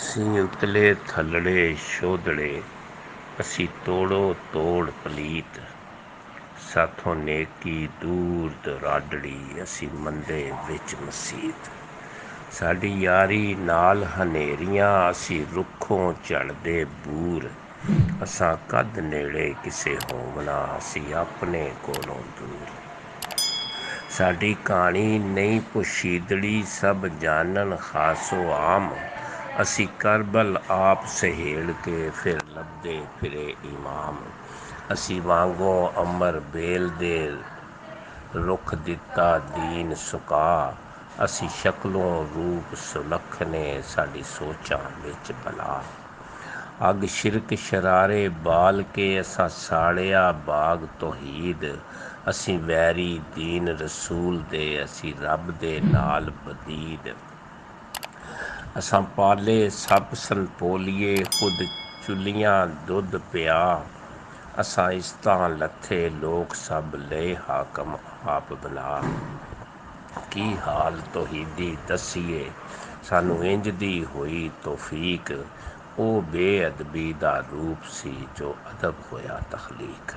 ਅਸੀਂ ਉਤਲੇ ਥੱਲੜੇ ਸ਼ੋਧੜੇ, ਅਸੀਂ ਤੋੜੋ ਤੋੜ ਪਲੀਤ। ਸਾਥੋਂ ਨੇਕੀ ਦੂਰ ਦਰਾਡੜੀ, ਅਸੀਂ ਮੰਦੇ ਵਿੱਚ ਮਸੀਤ। ਸਾਡੀ ਯਾਰੀ ਨਾਲ ਹਨੇਰੀਆਂ, ਅਸੀਂ ਰੁੱਖੋਂ ਝੜਦੇ ਬੂਰ। ਅਸਾਂ ਕਦ ਨੇੜੇ ਕਿਸੇ ਹੋਵਣਾ ਅਸੀਂ ਆਪਣੇ ਕੋਲੋਂ ਦੂਰ। ਸਾਡੀ ਕਹਾਣੀ ਨਹੀਂ ਪੁਸ਼ੀਦੜੀ, ਸਭ ਜਾਣਨ ਖਾਸੋ ਆਮ। ਅਸੀਂ ਕਰਬਲ ਆਪ ਸਹੇੜ ਕੇ ਫਿਰ ਲੱਭਦੇ ਫਿਰੇ ਇਮਾਮ। ਅਸੀਂ ਵਾਂਗੋ ਅਮਰ ਬੇਲ ਦੇ ਰੁੱਖ ਦਿੱਤਾ ਦੀਨ ਸੁਕਾ। ਅਸੀਂ ਸ਼ਕਲੋਂ ਰੂਪ ਸੁਲੱਖਣੇ ਸਾਡੀ ਸੋਚਾਂ ਵਿੱਚ ਬਲਾ। ਅੱਗ ਸ਼ਿਰਕ ਸ਼ਰਾਰੇ ਬਾਲ ਕੇ ਅਸਾਂ ਸਾੜਿਆ ਬਾਗ ਤੋਹੀਦ। ਅਸੀਂ ਵੈਰੀ ਦੀਨ ਰਸੂਲ ਦੇ ਅਸੀਂ ਰੱਬ ਦੇ ਨਾਲ ਬਦੀਦ। ਅਸਾਂ ਪਾਲੇ ਸਭ ਸੰਪੋਲੀਏ ਖੁਦ ਚੁੱਲੀਆਂ ਦੁੱਧ ਪਿਆ। ਅਸਾਂ ਇਸ ਤਾਂ ਲੱਥੇ ਲੋਕ ਸਭ ਲੈ ਹਾਕਮ ਆਪ ਬਲਾ ਕੀ ਹਾਲ ਤੋਹੀਦੀ ਦਸੀਏ, ਸਾਨੂੰ ਇੰਜ ਦੀ ਹੋਈ ਤੋਫੀਕ। ਉਹ ਬੇਅਦਬੀ ਦਾ ਰੂਪ ਸੀ ਜੋ ਅਦਬ ਹੋਇਆ ਤਖਲੀਕ।